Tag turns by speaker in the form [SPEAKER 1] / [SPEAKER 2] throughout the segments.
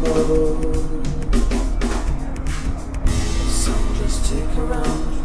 [SPEAKER 1] boat. Some just take around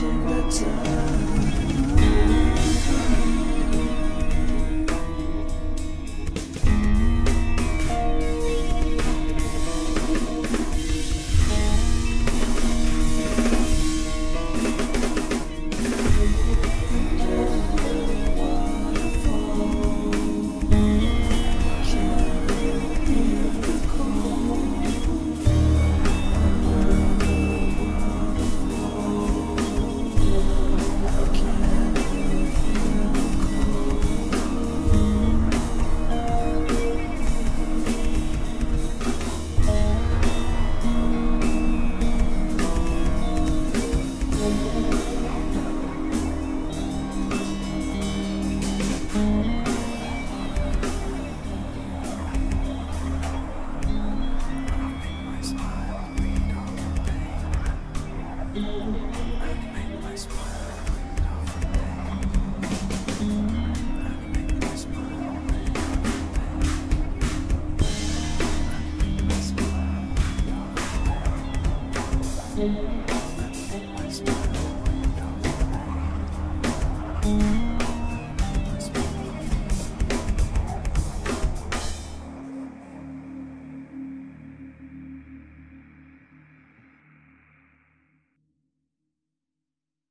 [SPEAKER 1] wishing the time. Thank you.